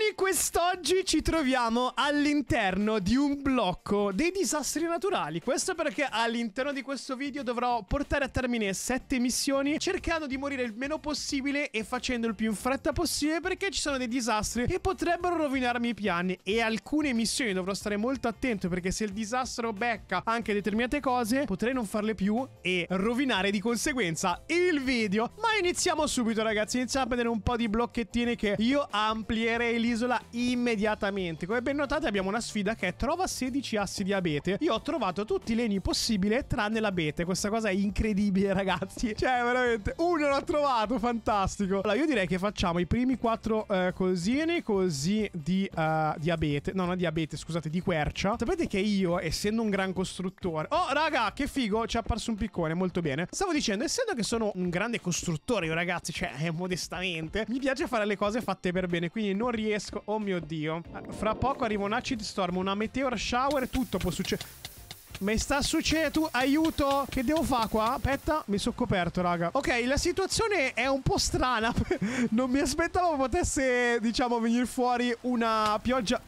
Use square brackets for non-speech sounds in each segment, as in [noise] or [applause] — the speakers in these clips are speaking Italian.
Ragazzoni, quest'oggi ci troviamo all'interno di un blocco dei disastri naturali. Questo perché all'interno di questo video dovrò portare a termine sette missioni cercando di morire il meno possibile e facendo il più in fretta possibile perché ci sono dei disastri che potrebbero rovinarmi i piani e alcune missioni dovrò stare molto attento perché se il disastro becca anche determinate cose potrei non farle più e rovinare di conseguenza il video. Ma iniziamo subito ragazzi, iniziamo a prendere un po' di blocchettini che io amplierei l'isola immediatamente. Come ben notate abbiamo una sfida che è trova 16 assi di abete. Io ho trovato tutti i legni possibili tranne l'abete. Questa cosa è incredibile ragazzi. [laughs] Cioè veramente uno l'ho trovato, fantastico. Allora io direi che facciamo i primi quattro eh, cosini così di, uh, di abete. No, non di abete, scusate, di quercia. Sapete che io, essendo un gran costruttore... Oh raga, che figo, ci è apparso un piccone, molto bene. Stavo dicendo, essendo che sono un grande costruttore io ragazzi, cioè [laughs] modestamente, mi piace fare le cose fatte per bene, quindi non riesco... Oh mio Dio. Fra poco arriva un acid storm, una meteor shower, tutto può succedere. Mi sta succedendo aiuto! Che devo fare qua? Aspetta, mi sono coperto, raga. Ok, la situazione è un po' strana. [laughs] non mi aspettavo potesse, diciamo, venire fuori una pioggia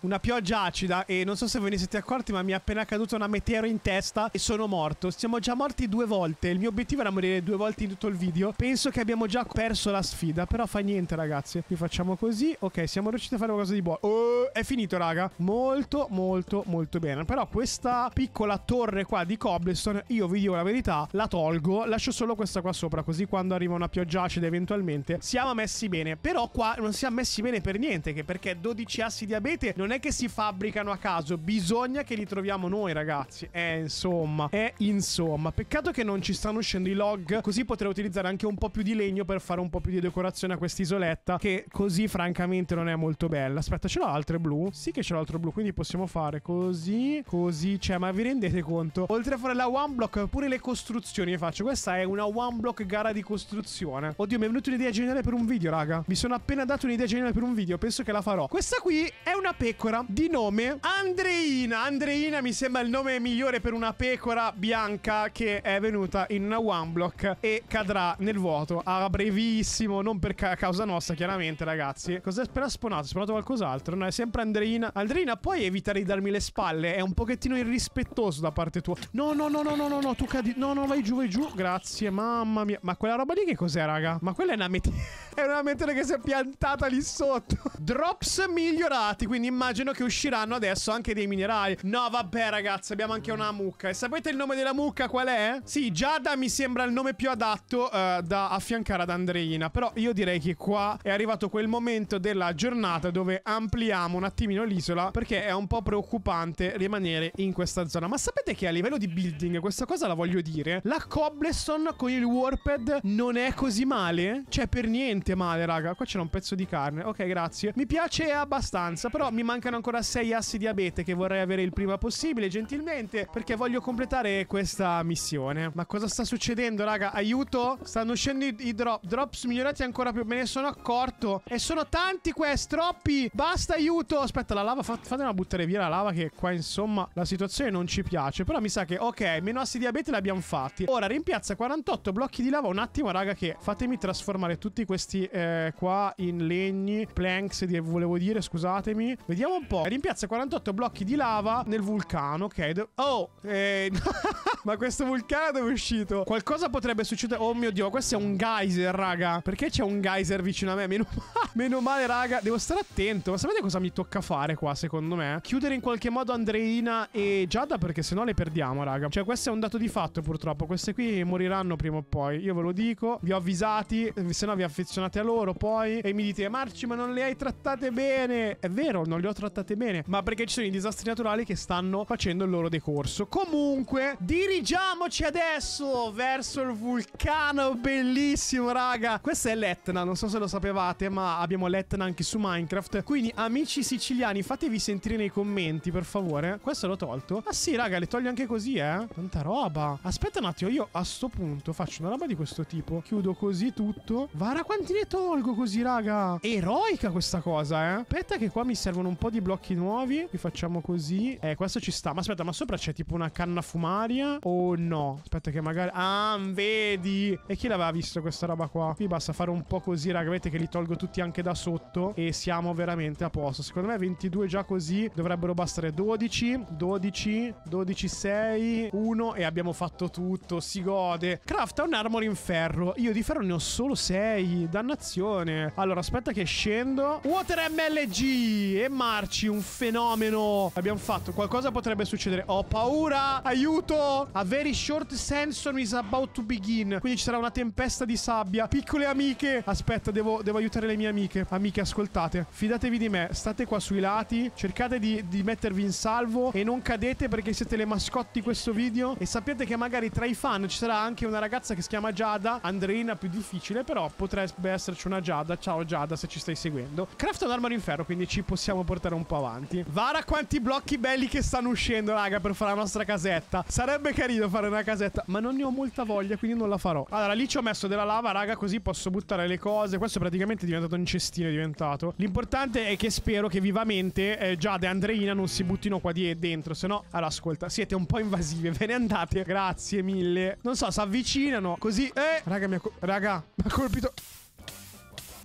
una pioggia acida e non so se ve ne siete accorti ma mi è appena caduta una meteoro in testa e sono morto. Siamo già morti due volte. Il mio obiettivo era morire due volte in tutto il video. Penso che abbiamo già perso la sfida, però fa niente ragazzi. Qui facciamo così. Ok, siamo riusciti a fare qualcosa di buono. Oh, è finito raga. Molto molto molto bene. Però questa piccola torre qua di cobblestone, io vi dico la verità, la tolgo. Lascio solo questa qua sopra, così quando arriva una pioggia acida eventualmente siamo messi bene. Però qua non siamo messi bene per niente, che perché 12 assi di abete non non è che si fabbricano a caso, bisogna che li troviamo noi, ragazzi. Eh, insomma, è insomma. Peccato che non ci stanno uscendo i log, così potrei utilizzare anche un po' più di legno per fare un po' più di decorazione a quest'isoletta, che così francamente non è molto bella. Aspetta, ce l'ho altre blu? Sì che ce l'ho altro blu, quindi possiamo fare così, così, cioè, ma vi rendete conto? Oltre a fare la one block, pure le costruzioni faccio. Questa è una one block gara di costruzione. Oddio, mi è venuta un'idea geniale per un video, raga. Mi sono appena dato un'idea geniale per un video, penso che la farò. Questa qui è una pecora pecora di nome Andreina. Andreina mi sembra il nome migliore per una pecora bianca che è venuta in una one block e cadrà nel vuoto a brevissimo, non per ca causa nostra chiaramente ragazzi. Cos'è appena spawnato? È spawnato qualcos'altro? No, è sempre Andreina. Andreina, puoi evitare di darmi le spalle? È un pochettino irrispettoso da parte tua. No, no, no, no, no, no, no, tu cadi. No, no, vai giù, vai giù. Grazie, mamma mia. Ma quella roba lì che cos'è, raga? Ma quella è una meteora. [laughs] è una meteora che si è piantata lì sotto. Drops migliorati, quindi immagino immagino che usciranno adesso anche dei minerali. No, vabbè, ragazzi, abbiamo anche una mucca. E sapete il nome della mucca qual è? Sì, Giada mi sembra il nome più adatto uh, da affiancare ad Andreina. Però io direi che qua è arrivato quel momento della giornata dove ampliamo un attimino l'isola perché è un po' preoccupante rimanere in questa zona. Ma sapete che a livello di building, questa cosa la voglio dire, la cobblestone con il warped non è così male? Cioè, per niente male, raga. Qua c'è un pezzo di carne. Ok, grazie. Mi piace abbastanza, però mi manca mancano ancora 6 assi di abete che vorrei avere il prima possibile, gentilmente, perché voglio completare questa missione. Ma cosa sta succedendo, raga? Aiuto? Stanno uscendo i, i drop. Drops migliorati ancora più. Me ne sono accorto. E sono tanti questi, troppi. Basta, aiuto. Aspetta, la lava, fatela buttare via la lava che qua, insomma, la situazione non ci piace. Però mi sa che, ok, meno assi di abete li abbiamo fatti. Ora, rimpiazza 48 blocchi di lava. Un attimo, raga, che fatemi trasformare tutti questi eh, qua in legni, planks, volevo dire, scusatemi. Vediamo Vediamo un po'. Rimpiazza 48 blocchi di lava nel vulcano. Ok. Oh, eh, [laughs] ma questo vulcano dove è uscito? Qualcosa potrebbe succedere. Oh mio dio, questo è un geyser, raga. Perché c'è un geyser vicino a me? Meno, [laughs] meno male, raga. Devo stare attento. Ma sapete cosa mi tocca fare qua, secondo me? Chiudere in qualche modo Andreina e Giada perché sennò le perdiamo, raga. Cioè, questo è un dato di fatto, purtroppo. Queste qui moriranno prima o poi. Io ve lo dico. Vi ho avvisati. Se no vi affezionate a loro poi. E mi dite, Marci, ma non le hai trattate bene. È vero, non le ho trattate bene, ma perché ci sono i disastri naturali che stanno facendo il loro decorso. Comunque, dirigiamoci adesso verso il vulcano bellissimo, raga. Questo è l'Etna, non so se lo sapevate, ma abbiamo l'Etna anche su Minecraft. Quindi, amici siciliani, fatevi sentire nei commenti, per favore. Questo l'ho tolto? Ah sì, raga, le toglio anche così, eh. Tanta roba. Aspetta un attimo, io a sto punto faccio una roba di questo tipo. Chiudo così tutto. Vara quanti ne tolgo così, raga. Eroica questa cosa, eh. Aspetta che qua mi servono un po' di blocchi nuovi. Li facciamo così. Eh, questo ci sta. Ma aspetta, ma sopra c'è tipo una canna fumaria? O no? Aspetta che magari... Ah, vedi? E chi l'aveva visto questa roba qua? Qui basta fare un po' così, raga. Vedete che li tolgo tutti anche da sotto. E siamo veramente a posto. Secondo me 22 già così dovrebbero bastare 12, 12, 12, 6, 1 e abbiamo fatto tutto. Si gode. Crafta un armor in ferro. Io di ferro ne ho solo 6. Dannazione. Allora, aspetta che scendo. Water MLG e marci, un fenomeno. Abbiamo fatto. Qualcosa potrebbe succedere. Ho paura. Aiuto. A very short sandstorm is about to begin. Quindi ci sarà una tempesta di sabbia. Piccole amiche. Aspetta, devo, devo aiutare le mie amiche. Amiche, ascoltate. Fidatevi di me. State qua sui lati. Cercate di, di mettervi in salvo. E non cadete perché siete le mascotte di questo video. E sappiate che magari tra i fan ci sarà anche una ragazza che si chiama Giada. Andreina più difficile. Però potrebbe esserci una Giada. Ciao Giada se ci stai seguendo. Craft un armor in ferro. Quindi ci possiamo portare un po' avanti. Vara quanti blocchi belli che stanno uscendo, raga, per fare la nostra casetta. Sarebbe carino fare una casetta. Ma non ne ho molta voglia. Quindi non la farò. Allora lì ci ho messo della lava, raga. Così posso buttare le cose. Questo praticamente è diventato un cestino. È diventato. L'importante è che spero che vivamente eh, Giada e Andreina non si buttino qua dentro. Se no, allora ascolta, siete un po' invasive. Ve ne andate. Grazie mille. Non so, si avvicinano. Così. Eh, raga, mi ha, raga, mi ha colpito.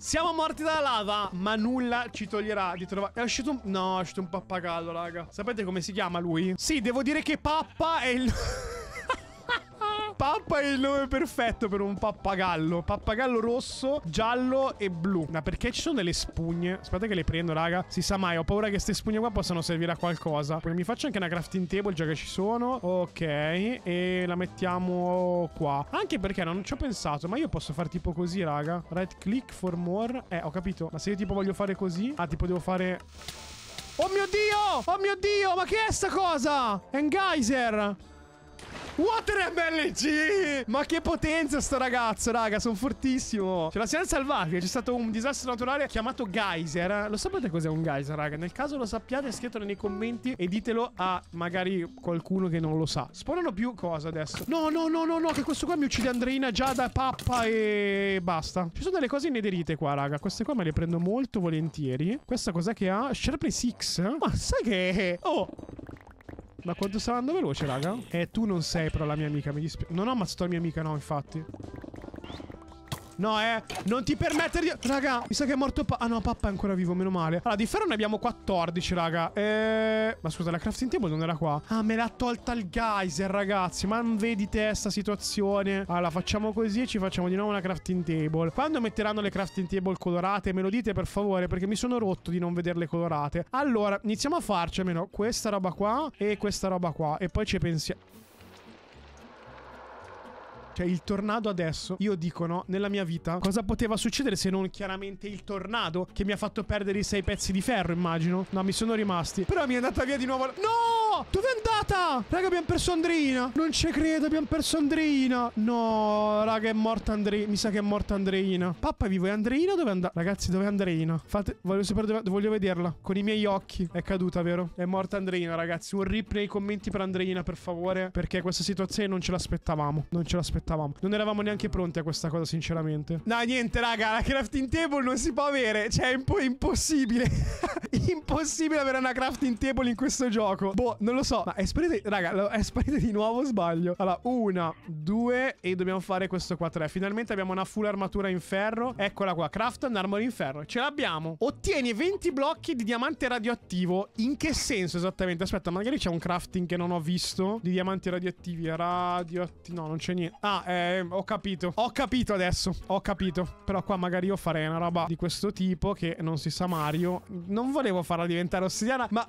Siamo morti dalla lava, ma nulla ci toglierà di trovare. È uscito un. No, è uscito un pappagallo, raga. Sapete come si chiama lui? Sì, devo dire che Pappa è il. [laughs] Pappa è il nome perfetto per un pappagallo. Pappagallo rosso, giallo e blu. Ma perché ci sono delle spugne? Aspetta che le prendo, raga. Si sa mai, ho paura che queste spugne qua possano servire a qualcosa. Poi mi faccio anche una crafting table già che ci sono. Ok. E la mettiamo qua. Anche perché non ci ho pensato, ma io posso fare tipo così, raga. Right click for more. Eh, ho capito. Ma se io tipo voglio fare così... Ah, tipo devo fare... Oh mio Dio! Oh mio Dio! Ma che è sta cosa? È un geyser! Water MLG! Ma che potenza sto ragazzo, raga, sono fortissimo. Ce la siamo salvati. C'è stato un disastro naturale chiamato geyser. Lo sapete cos'è un geyser, raga? Nel caso lo sappiate, scrivetelo nei commenti e ditelo a magari qualcuno che non lo sa. Spawnano più cose adesso. No, no, no, no, no, che questo qua mi uccide Andreina, Giada, Pappa e basta. Ci sono delle cose inederite qua, raga. Queste qua me le prendo molto volentieri. Questa cos'è che ha? Sharply 6? Ma sai che... Oh... Ma quanto sta andando veloce, raga? Eh, tu non sei però la mia amica, mi dispiace. Non ho ammazzato la mia amica, no, infatti. No, eh. Non ti permettere di... Raga, mi sa che è morto pa... Ah, no, pappa è ancora vivo, meno male. Allora, di ferro ne abbiamo 14, raga. Eh... Ma scusa, la crafting table non era qua? Ah, me l'ha tolta il geyser, ragazzi. Ma non vedi te sta situazione? Allora, facciamo così e ci facciamo di nuovo una crafting table. Quando metteranno le crafting table colorate, me lo dite per favore, perché mi sono rotto di non vederle colorate. Allora, iniziamo a farci almeno questa roba qua e questa roba qua. E poi ci pensiamo... Cioè, il tornado adesso, io dico no, nella mia vita, cosa poteva succedere se non chiaramente il tornado che mi ha fatto perdere i sei pezzi di ferro, immagino. No, mi sono rimasti. Però mi è andata via di nuovo. No! Dove è andata? Raga, abbiamo perso Andreina. Non ci credo, abbiamo perso Andreina. No, raga, è morta Andreina. Mi sa che è morta Andreina. Pappa vivo, è Andreina dove è andata? Ragazzi, dove è Andreina? Fate, voglio sapere dove, voglio vederla. Con i miei occhi. È caduta, vero? È morta Andreina, ragazzi. Un rip nei commenti per Andreina, per favore. Perché questa situazione non ce l'aspettavamo. Non ce l'aspettavamo. Non eravamo neanche pronti a questa cosa, sinceramente. No, niente, raga. La crafting table non si può avere. Cioè, è un po' impossibile. [laughs] impossibile avere una crafting table in questo gioco. Boh, non lo so. Ma è sparita, raga, è sparita di nuovo sbaglio? Allora, una, due e dobbiamo fare questo qua tre. Finalmente abbiamo una full armatura in ferro. Eccola qua, craft and armor in ferro. Ce l'abbiamo. Ottieni 20 blocchi di diamante radioattivo. In che senso esattamente? Aspetta, magari c'è un crafting che non ho visto di diamanti radioattivi. Radioattivi. No, non c'è niente. Ah, eh, ho capito. Ho capito adesso. Ho capito. Però qua magari io farei una roba di questo tipo che non si sa Mario. Non volevo farla diventare ossidiana, ma...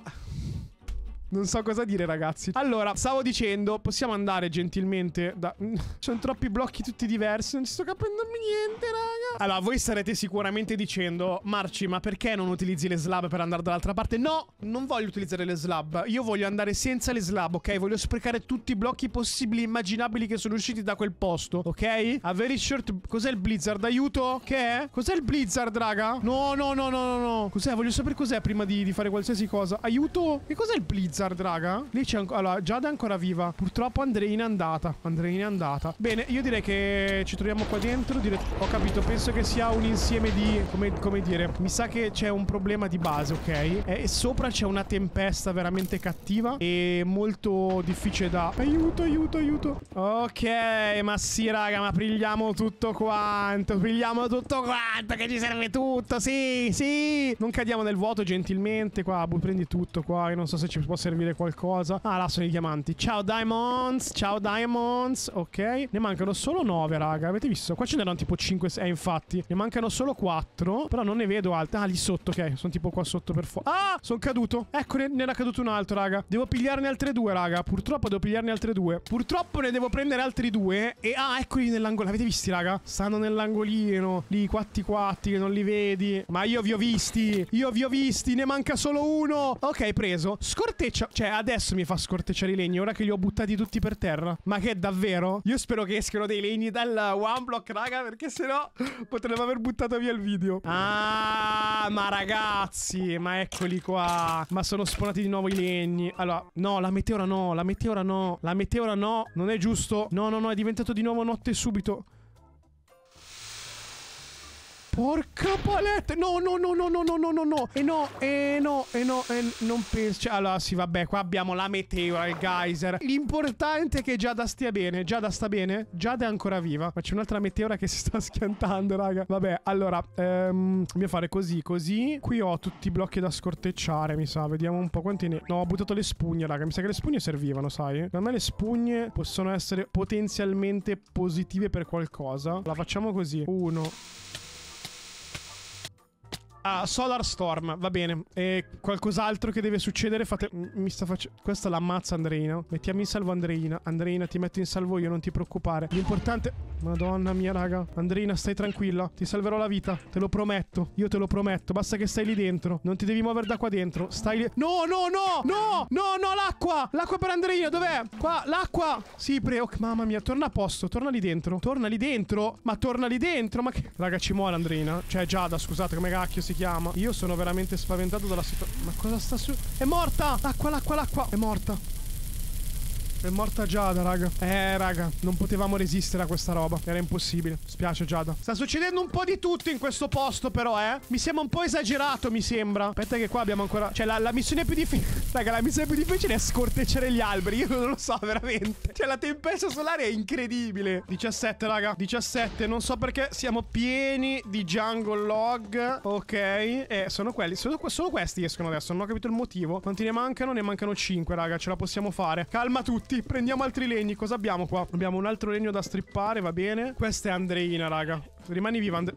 Non so cosa dire, ragazzi. Allora, stavo dicendo, possiamo andare gentilmente da... [laughs] Sono troppi blocchi tutti diversi, non ci sto capendo niente, raga. Allora, voi starete sicuramente dicendo, Marci, ma perché non utilizzi le slab per andare dall'altra parte? No, non voglio utilizzare le slab. Io voglio andare senza le slab, ok? Voglio sprecare tutti i blocchi possibili e immaginabili che sono usciti da quel posto, ok? A very short... Cos'è il blizzard? Aiuto? Che è? Cos'è il blizzard, raga? No, no, no, no, no, no. Cos'è? Voglio sapere cos'è prima di, di fare qualsiasi cosa. Aiuto? Che cos'è il blizzard? Blizzard, raga. Lì c'è ancora... Allora, Giada è ancora viva. Purtroppo Andreina è andata. Andreina è andata. Bene, io direi che ci troviamo qua dentro. Dire... Ho capito, penso che sia un insieme di... Come, come dire? Mi sa che c'è un problema di base, ok? E sopra c'è una tempesta veramente cattiva e molto difficile da... Aiuto, aiuto, aiuto. Ok, ma sì, raga, ma pigliamo tutto quanto. Pigliamo tutto quanto, che ci serve tutto. Sì, sì. Non cadiamo nel vuoto gentilmente. Qua, prendi tutto qua. Io non so se ci può servire qualcosa. Ah, là sono i diamanti. Ciao, Diamonds. Ciao, Diamonds. Ok. Ne mancano solo 9, raga. Avete visto? Qua ce n'erano tipo 5. Eh, infatti. Ne mancano solo 4. Però non ne vedo altre. Ah, lì sotto, ok. Sono tipo qua sotto per fuoco. Ah, sono caduto. Ecco, ne, ne era caduto un altro, raga. Devo pigliarne altre due, raga. Purtroppo devo pigliarne altre due. Purtroppo ne devo prendere altri due. E ah, eccoli nell'angolo. Avete visti, raga? Stanno nell'angolino. Lì, quatti quatti, che non li vedi. Ma io vi ho visti. Io vi ho visti. Ne manca solo uno. Ok, preso. Scorteccia. Cioè, adesso mi fa scortecciare i legni. Ora che li ho buttati tutti per terra. Ma che davvero? Io spero che escano dei legni dal one block, raga. Perché sennò potremmo aver buttato via il video. Ah, ma ragazzi. Ma eccoli qua. Ma sono spawnati di nuovo i legni. Allora, no, la meteora no. La meteora no. La meteora no. Non è giusto. No, no, no. È diventato di nuovo notte subito. Porca paletta! No, no, no, no, no, no, no, no, no. E no, e no, e no, e non penso. Cioè, allora, sì, vabbè, qua abbiamo la meteora, il geyser. L'importante è che Giada stia bene. Giada sta bene? Giada è ancora viva. Ma c'è un'altra meteora che si sta [laughs] schiantando, raga. Vabbè, allora, ehm, dobbiamo fare così, così. Qui ho tutti i blocchi da scortecciare, mi sa. Vediamo un po' quanti ne... No, ho buttato le spugne, raga. Mi sa che le spugne servivano, sai? Per me le spugne possono essere potenzialmente positive per qualcosa. La facciamo così. Uno... Ah, Solar Storm, va bene. E qualcos'altro che deve succedere? Fate... Mi sta facendo... Questa l'ammazza Andreina. Mettiamo in salvo Andreina. Andreina, ti metto in salvo io, non ti preoccupare. L'importante... Madonna mia, raga. Andreina, stai tranquilla. Ti salverò la vita. Te lo prometto. Io te lo prometto. Basta che stai lì dentro. Non ti devi muovere da qua dentro. Stai lì... No, no, no! No! No, no, l'acqua! L'acqua per Andreina, dov'è? Qua, l'acqua! Sì, prego. Mamma mia, torna a posto. Torna lì dentro. Torna lì dentro. Ma torna lì dentro. Ma che... Raga, ci muore Andreina. Cioè, Giada, scusate, come cacchio si chiama. Io sono veramente spaventato dalla situazione. Ma cosa sta su? È morta! L'acqua, l'acqua, l'acqua! È morta. È morta Giada, raga. Eh, raga, non potevamo resistere a questa roba. Era impossibile. Spiace, Giada. Sta succedendo un po' di tutto in questo posto, però, eh. Mi sembra un po' esagerato, mi sembra. Aspetta che qua abbiamo ancora... Cioè, la, la missione più difficile... [laughs] Raga, la missione più difficile è scortecciare gli alberi. Io non lo so, veramente. Cioè, la tempesta solare è incredibile. 17, raga. 17. Non so perché siamo pieni di jungle log. Ok. Eh, sono quelli. Solo, solo questi escono adesso. Non ho capito il motivo. Quanti ne mancano? Ne mancano 5, raga. Ce la possiamo fare. Calma tutti tutti. Prendiamo altri legni. Cosa abbiamo qua? Abbiamo un altro legno da strippare, va bene. Questa è Andreina, raga. Rimani viva, Andre...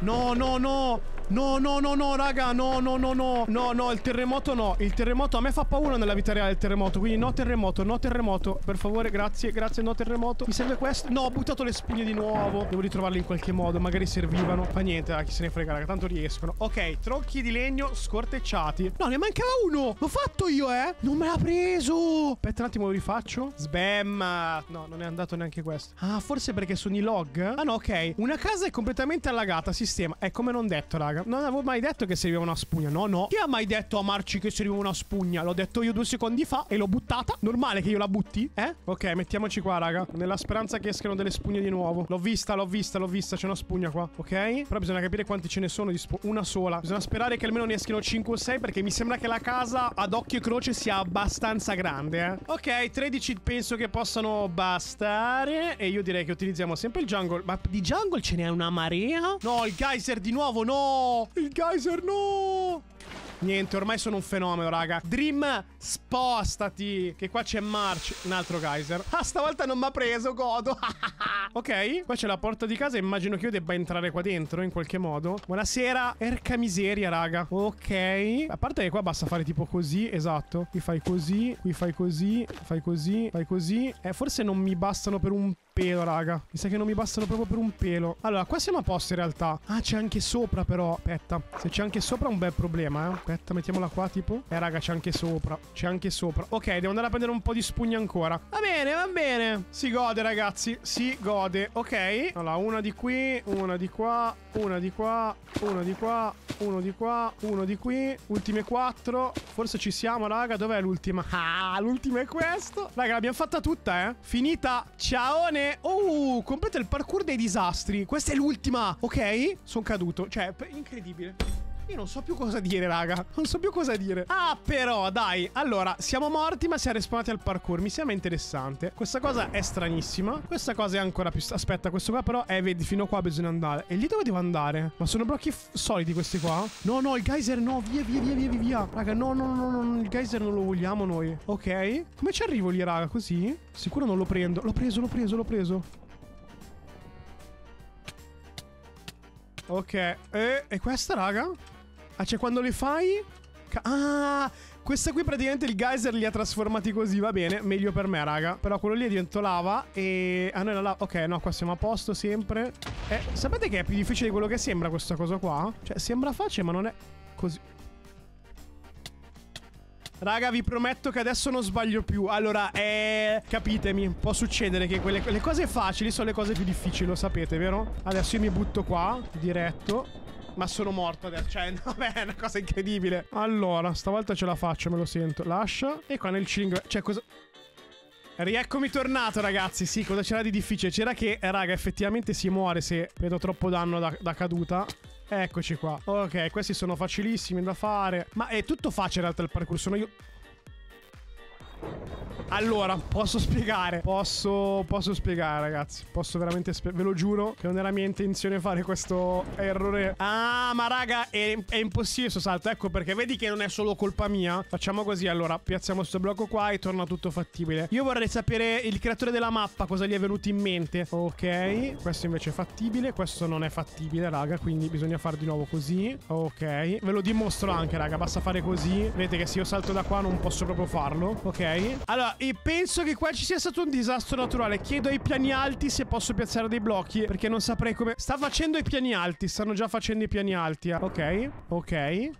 No, no, no. No, no, no, no, raga. No, no, no, no. No, no, il terremoto no. Il terremoto a me fa paura nella vita reale il terremoto. Quindi no terremoto, no terremoto. Per favore, grazie, grazie, no terremoto. Mi serve questo. No, ho buttato le spugne di nuovo. Devo ritrovarle in qualche modo. Magari servivano. Fa niente, ah, chi se ne frega, raga. Tanto riescono. Ok, tronchi di legno scortecciati. No, ne mancava uno. L'ho fatto io, eh. Non me l'ha preso. Aspetta un attimo, lo rifaccio. Sbam. No, non è andato neanche questo. Ah, forse perché sono i log? Ah, no, ok. Una casa è completamente allagata. Si sistema. È come non detto, raga. Non avevo mai detto che serviva una spugna. No, no. Chi ha mai detto a Marci che serviva una spugna? L'ho detto io due secondi fa e l'ho buttata. Normale che io la butti? Eh? Ok, mettiamoci qua, raga. Nella speranza che escano delle spugne di nuovo. L'ho vista, l'ho vista, l'ho vista. C'è una spugna qua. Ok? Però bisogna capire quanti ce ne sono di spugna. Una sola. Bisogna sperare che almeno ne eschino 5 o 6 perché mi sembra che la casa ad occhio e croce sia abbastanza grande, eh. Ok, 13 penso che possano bastare. E io direi che utilizziamo sempre il jungle. Ma di jungle ce n'è una marea? No, il geyser di nuovo, no! Il geyser, no! Niente, ormai sono un fenomeno, raga. Dream, spostati. Che qua c'è March. Un altro geyser. Ah, stavolta non mi ha preso, godo. [laughs] ok, qua c'è la porta di casa. Immagino che io debba entrare qua dentro in qualche modo. Buonasera. Erca miseria, raga. Ok. A parte che qua basta fare tipo così. Esatto. Qui fai così. Qui fai così. Fai così. Fai così. Eh, forse non mi bastano per un pelo, raga. Mi sa che non mi bastano proprio per un pelo. Allora, qua siamo a posto in realtà. Ah, c'è anche sopra però. Aspetta. Se c'è anche sopra è un bel problema, eh. Aspetta, mettiamola qua tipo. Eh, raga, c'è anche sopra. C'è anche sopra. Ok, devo andare a prendere un po' di spugna ancora. Va bene, va bene. Si gode, ragazzi. Si gode. Ok. Allora, una di qui, una di qua, una di qua, una di qua, uno di qua, uno di qui. Ultime quattro. Forse ci siamo, raga. Dov'è l'ultima? Ah, l'ultima è questo. Raga, l'abbiamo fatta tutta, eh. Finita. Oh, completa il parkour dei disastri. Questa è l'ultima. Ok. Sono caduto. Cioè, incredibile. Io non so più cosa dire, raga. Non so più cosa dire. Ah, però, dai. Allora, siamo morti, ma siamo respawnati al parkour. Mi sembra interessante. Questa cosa è stranissima. Questa cosa è ancora più... Aspetta, questo qua però... Eh, vedi, fino a qua bisogna andare. E lì dove devo andare? Ma sono blocchi solidi questi qua? No, no, il geyser no. Via, via, via, via, via. Raga, no, no, no, no. Il geyser non lo vogliamo noi. Ok. Come ci arrivo lì, raga? Così? Sicuro non lo prendo. L'ho preso, l'ho preso, l'ho preso. Ok. E, e questa, raga? Ah, cioè quando le fai... Ah, questa qui praticamente il geyser li ha trasformati così, va bene, meglio per me, raga. Però quello lì è diventato lava e... Ah, noi la lava... Ok, no, qua siamo a posto sempre. Eh, sapete che è più difficile di quello che sembra questa cosa qua? Cioè, sembra facile, ma non è così. Raga, vi prometto che adesso non sbaglio più. Allora, eh, capitemi, può succedere che quelle le cose facili sono le cose più difficili, lo sapete, vero? Adesso io mi butto qua, diretto. Ma sono morto adesso. Cioè, [laughs] vabbè, è una cosa incredibile. Allora, stavolta ce la faccio, me lo sento. Lascia. E qua nel cingle. Cioè, cosa. Rieccomi tornato, ragazzi. Sì, cosa c'era di difficile? C'era che, raga, effettivamente si muore se vedo troppo danno da, da caduta. Eccoci qua. Ok, questi sono facilissimi da fare. Ma è tutto facile in realtà il parkour. Sono io. Allora, posso spiegare. Posso, posso spiegare, ragazzi. Posso veramente spiegare. Ve lo giuro che non era mia intenzione fare questo errore. Ah, ma raga, è, è impossibile questo salto. Ecco perché vedi che non è solo colpa mia. Facciamo così, allora. Piazziamo questo blocco qua e torna tutto fattibile. Io vorrei sapere il creatore della mappa cosa gli è venuto in mente. Ok, questo invece è fattibile. Questo non è fattibile, raga. Quindi bisogna fare di nuovo così. Ok, ve lo dimostro anche, raga. Basta fare così. Vedete che se io salto da qua non posso proprio farlo. Ok. Allora, e penso che qua ci sia stato un disastro naturale. Chiedo ai piani alti se posso piazzare dei blocchi. Perché non saprei come. Sta facendo i piani alti. Stanno già facendo i piani alti. Eh. Ok. Ok.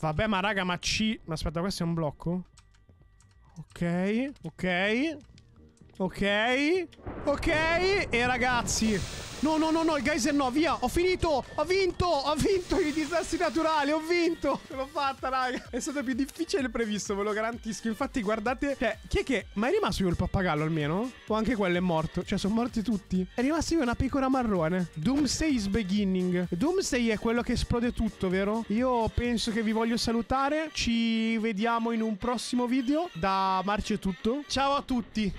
Vabbè, ma raga, ma ci. Ma aspetta, questo è un blocco? Ok. Ok. Ok. Ok. E ragazzi. No, no, no, no, il geyser no, via, ho finito, ho vinto, ho vinto i disastri naturali, ho vinto, ce [laughs] l'ho fatta, raga. È stato più difficile del previsto, ve lo garantisco. Infatti, guardate, cioè, chi è che... Ma è rimasto io il pappagallo almeno? O anche quello è morto? Cioè, sono morti tutti? È rimasto io una pecora marrone. Doomsday is beginning. Doomsday è quello che esplode tutto, vero? Io penso che vi voglio salutare. Ci vediamo in un prossimo video. Da Marci è tutto. Ciao a tutti.